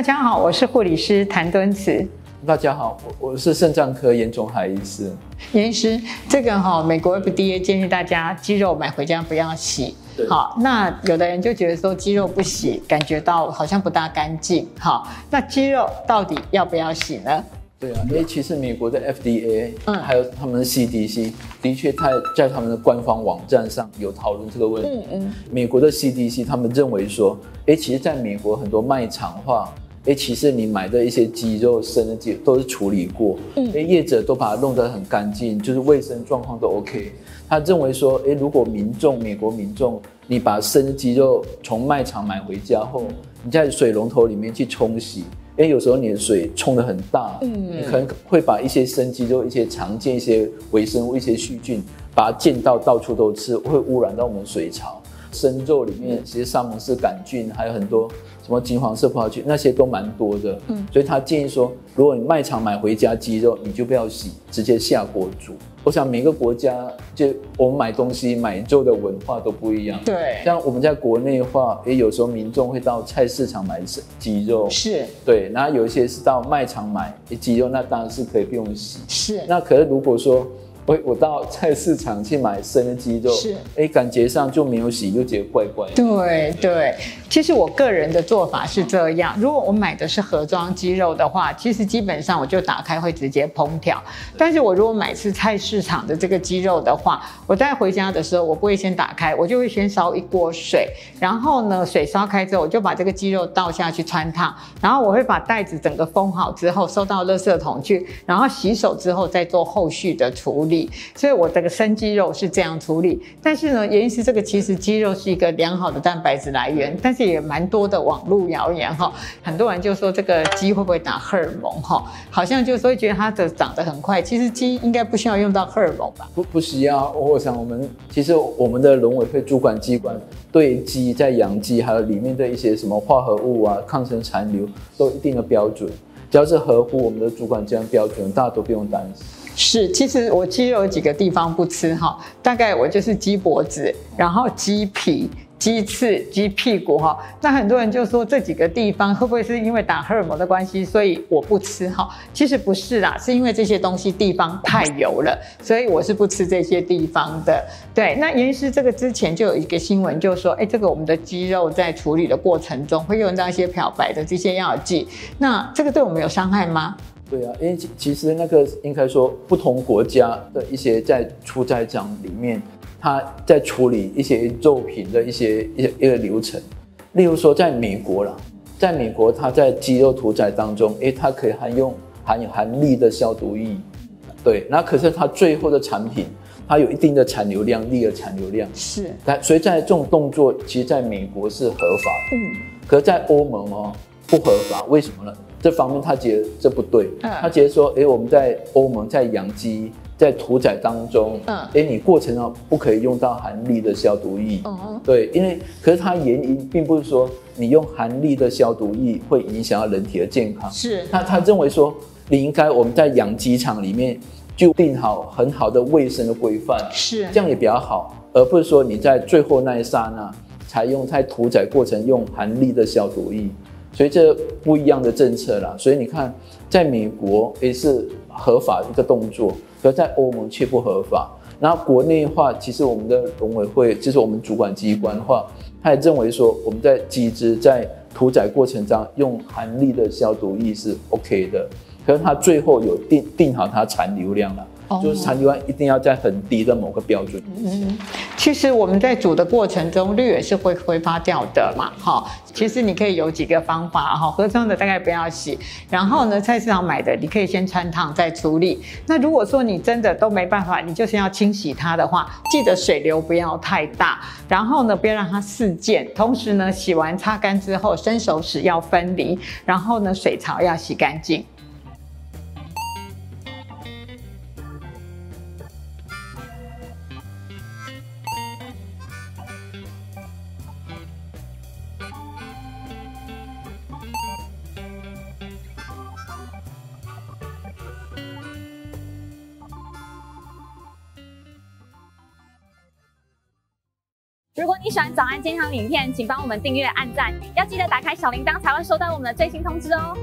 大家好，我是护理师谭敦慈。大家好，我我是肾脏科严总海医师。严医师，这个哈，美国 FDA 建议大家鸡肉买回家不要洗。好，那有的人就觉得说鸡肉不洗，感觉到好像不大干净。好，那鸡肉到底要不要洗呢？对啊，因为其实美国的 FDA，嗯，还有他们的 CDC，的确他在他们的官方网站上有讨论这个问题。嗯嗯，美国的 CDC 他们认为说，哎，其实在美国很多卖场化。哎，其实你买的一些鸡肉、生的鸡都是处理过，嗯，哎，业者都把它弄得很干净，就是卫生状况都 OK。他认为说，哎，如果民众，美国民众，你把生鸡肉从卖场买回家后，你在水龙头里面去冲洗，哎，有时候你的水冲的很大，嗯，你可能会把一些生鸡肉、一些常见一些微生物、一些细菌，把它溅到到处都是，会污染到我们水槽。生肉里面其实沙门氏杆菌还有很多。什么金黄色葡萄菌那些都蛮多的，嗯，所以他建议说，如果你卖场买回家鸡肉，你就不要洗，直接下锅煮。我想每个国家就我们买东西买肉的文化都不一样，对。像我们在国内的话，也有时候民众会到菜市场买鸡肉，是，对。然后有一些是到卖场买鸡肉，那当然是可以不用洗，是。那可是如果说。我我到菜市场去买生的鸡肉，是哎，感觉上就没有洗，就觉得怪怪。对对，其实我个人的做法是这样：如果我买的是盒装鸡肉的话，其实基本上我就打开会直接烹调。但是我如果买是菜市场的这个鸡肉的话，我带回家的时候，我不会先打开，我就会先烧一锅水，然后呢，水烧开之后，我就把这个鸡肉倒下去穿烫，然后我会把袋子整个封好之后收到垃圾桶去，然后洗手之后再做后续的处理。所以我这个生鸡肉是这样处理，但是呢，原因是这个其实鸡肉是一个良好的蛋白质来源，但是也蛮多的网络谣言哈，很多人就说这个鸡会不会打荷尔蒙哈，好像就所以觉得它的长得很快，其实鸡应该不需要用到荷尔蒙吧？不不需要，我想我们其实我们的农委会主管机关对鸡在养鸡还有里面的一些什么化合物啊、抗生残留都一定的标准，只要是合乎我们的主管这样标准，大家都不用担心。是，其实我鸡肉有几个地方不吃哈，大概我就是鸡脖子，然后鸡皮、鸡翅、鸡屁股哈。那很多人就说这几个地方会不会是因为打荷尔蒙的关系，所以我不吃哈？其实不是啦，是因为这些东西地方太油了，所以我是不吃这些地方的。对，那原是这个之前就有一个新闻，就说，哎，这个我们的鸡肉在处理的过程中会用到一些漂白的这些药剂，那这个对我们有伤害吗？对啊，因为其其实那个应该说不同国家的一些在屠宰场里面，他在处理一些肉品的一些一一个流程。例如说，在美国啦，在美国，它在鸡肉屠宰当中，哎，它可以含用含有含氯的消毒液。对，那可是它最后的产品，它有一定的残留量，氯的残留量是。但所以在这种动作，其实在美国是合法的。嗯。可是在欧盟哦，不合法，为什么呢？这方面他觉得这不对，他觉得说，哎，我们在欧盟在养鸡在屠宰当中，嗯，哎，你过程中不可以用到含氯的消毒液，哦，对，因为可是它原因并不是说你用含氯的消毒液会影响到人体的健康，是，那他认为说你应该我们在养鸡场里面就定好很好的卫生的规范，是，这样也比较好，而不是说你在最后那一刹那才用在屠宰过程用含氯的消毒液。所以这不一样的政策啦，所以你看，在美国也是合法一个动作，可在欧盟却不合法。然后国内的话，其实我们的农委会，就是我们主管机关的话，他也认为说，我们在机制在屠宰过程中用含氯的消毒液是 OK 的，可是他最后有定定好它残留量了。就是残留量一定要在很低的某个标准。嗯，其实我们在煮的过程中，氯也是会挥发掉的嘛。哈，其实你可以有几个方法哈，盒装的大概不要洗，然后呢，菜市场买的你可以先穿烫再处理。那如果说你真的都没办法，你就是要清洗它的话，记得水流不要太大，然后呢，不要让它四溅。同时呢，洗完擦干之后，伸手时要分离，然后呢，水槽要洗干净。如果你喜欢早安健康影片，请帮我们订阅、按赞，要记得打开小铃铛才会收到我们的最新通知哦。